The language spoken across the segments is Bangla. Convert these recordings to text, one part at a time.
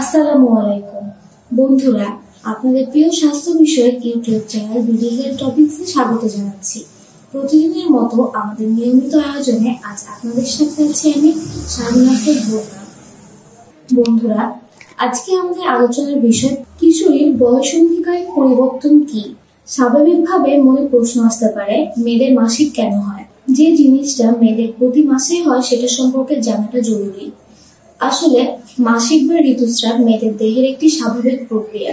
আসসালামু আলাইকুম। বন্ধুরা, আপনাদের প্রিয় স্বাস্থ্য বিষয়ক ইউটিউব চ্যানেল বিডি হেলথ টপিক্সে স্বাগত জানাচ্ছি। প্রতিদিনের মতো আমাদের নিয়মিত আয়োজনে আজ আপনাদের সাথে আছি আমি স্বাধীনতার বোনা বন্ধুরা, আজকে আমাদের আলোচনার বিষয় কিশোরীর বয়সন্ধিকালীন পরিবর্তন কি? স্বাভাবিকভাবে মনে প্রশ্ন আসতে পারে, মেয়েদের মাসিক কেন হয়? যে জিনিসটা মেয়েদের প্রতি মাসেই হয় সেটা সম্পর্কে জানাটা জরুরি। আসলে মাসিক বা ঋতুস্রাব মেয়েদের দেহের একটি স্বাভাবিক প্রক্রিয়া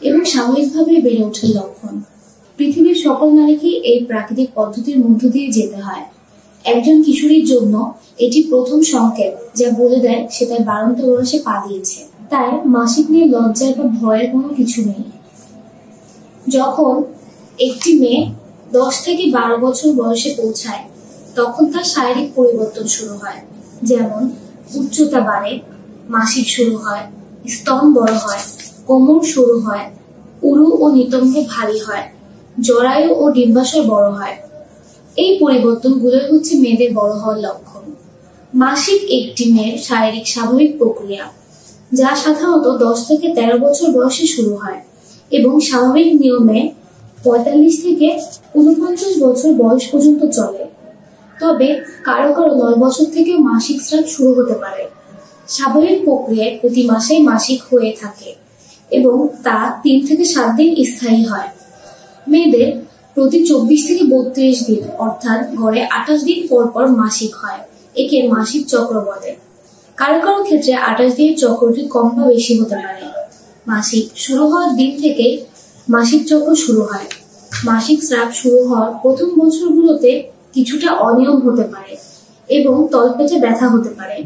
এবং স্বাভাবিকভাবে বেড়ে ওঠার লক্ষণ। পৃথিবীর সকল নারীকেই এই প্রাকৃতিক পদ্ধতির মধ্য দিয়ে যেতে হয়। একজন কিশোরীর জন্য এটি প্রথম সংকেত যা বলে দেয় সে তার বারন্ত বয়সে পা দিয়েছে। তাই মাসিক নিয়ে লজ্জার বা ভয়ের কোনো কিছু নেই। যখন একটি মেয়ে দশ থেকে বারো বছর বয়সে পৌঁছায়, তখন তার শারীরিক পরিবর্তন শুরু হয়। যেমন উচ্চতা বাড়ে মাসিক শুরু হয়, স্তন বড় হয়, কোমর সরু হয়, উরু ও নিতম্ব ভারী হয়, জরায়ু ও ডিম্বাশয় বড় হয়। এই পরিবর্তনগুলোই হচ্ছে মেয়েদের বড় হওয়ার লক্ষণ। মাসিক একটি মেয়ের শারীরিক স্বাভাবিক প্রক্রিয়া, যা সাধারণত দশ থেকে তেরো বছর বয়সে শুরু হয় এবং স্বাভাবিক নিয়মে পঁয়তাল্লিশ থেকে উনপঞ্চাশ বছর বয়স পর্যন্ত চলে। তবে কারও কারও নয় বছর থেকে মাসিক স্রাব শুরু হতে পারে। স্বাভাবিক প্রক্রিয়ায় প্রতি মাসে মাসিক হয়ে থাকে এবং তা তিন থেকে সাত দিন স্থায়ী হয়। মেয়েদের প্রতি চব্বিশ থেকে বত্রিশ দিন, অর্থাৎ গড়ে আঠাশ দিন পর পর মাসিক হয়। একে মাসিক চক্র বলে। কারও কারও ক্ষেত্রে আঠাশ দিনের চক্রটি কম বা বেশি হতে পারে। মাসিক শুরু হওয়ার দিন থেকে মাসিক চক্র শুরু হয়। মাসিক স্রাব শুরু হওয়ার প্রথম বছরগুলোতে কিছুটা অনিয়ম হতে পারে এবং তলপেটে ব্যথা হতে পারে।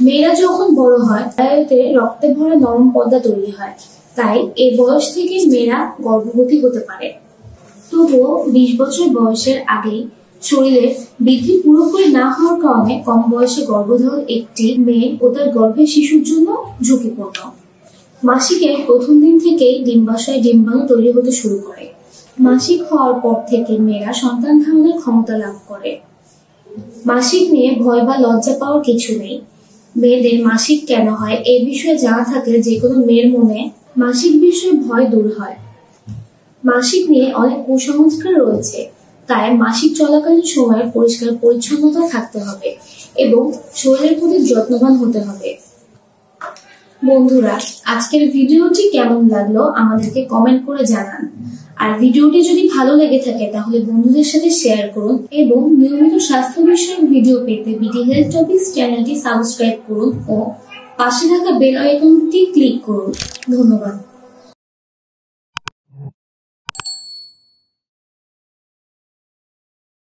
মেয়েরা যখন বড় হয় তাতে রক্তে ভরা নরম পর্দা তৈরি হয়। তাই এ বয়স থেকে মেয়েরা গর্ভবতী হতে পারে। তবুও বিশ বছর বয়সের আগেই শরীরে বৃদ্ধি পুরোপুরি না হওয়ার কারণে কম বয়সে গর্ভধারণ একটি মেয়ে ও তার গর্ভের শিশুর জন্য ঝুঁকিপূর্ণ। মাসিকের প্রথম দিন থেকেই ডিম্বাশয় ডিম্বাণু তৈরি হতে শুরু করে। মাসিক হওয়ার পর থেকে মেয়েরা সন্তান ধারণের ক্ষমতা লাভ করে। মাসিক নিয়ে ভয় বা লজ্জা পাওয়ার কিছু নেই। মেয়েদের মাসিক কেন হয় এই বিষয়ে জানা থাকলে যে কোনো মেয়ের মনে মাসিক বিষয়ে ভয় দূর হয়। মাসিক নিয়ে অনেক কুসংস্কার রয়েছে, তাই মাসিক চলাকালীন সময়ে পরিষ্কার পরিচ্ছন্নতা থাকতে হবে এবং শরীরের প্রতি যত্নবান হতে হবে। বন্ধুরা, আজকের ভিডিওটি কেমন লাগল আমাদেরকে কমেন্ট করে জানান। আর ভিডিওটি যদি ভালো লেগে থাকে, তাহলে বন্ধুদের সাথে শেয়ার করুন এবং নিয়মিত স্বাস্থ্য বিষয়ক ভিডিও পেতে বিডি হেলথ টপিক্স চ্যানেলটি সাবস্ক্রাইব করুন ও পাশে থাকা বেল আইকনটি ক্লিক করুন। ধন্যবাদ।